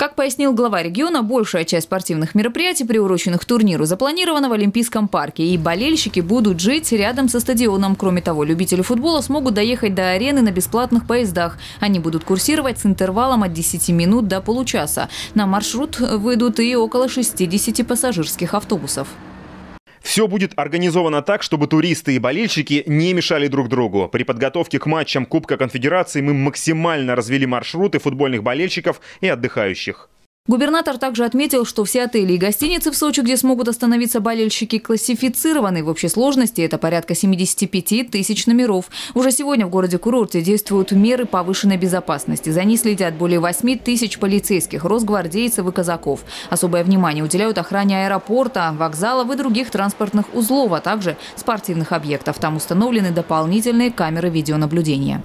Как пояснил глава региона, большая часть спортивных мероприятий, приуроченных к турниру, запланирована в Олимпийском парке, и болельщики будут жить рядом со стадионом. Кроме того, любители футбола смогут доехать до арены на бесплатных поездах. Они будут курсировать с интервалом от 10 минут до получаса. На маршрут выйдут и около 60 пассажирских автобусов. Все будет организовано так, чтобы туристы и болельщики не мешали друг другу. При подготовке к матчам Кубка Конфедерации мы максимально развели маршруты футбольных болельщиков и отдыхающих. Губернатор также отметил, что все отели и гостиницы в Сочи, где смогут остановиться болельщики, классифицированы. В общей сложности это порядка 75 тысяч номеров. Уже сегодня в городе-курорте действуют меры повышенной безопасности. За ней следят более 8 тысяч полицейских, росгвардейцев и казаков. Особое внимание уделяют охране аэропорта, вокзалов и других транспортных узлов, а также спортивных объектов. Там установлены дополнительные камеры видеонаблюдения.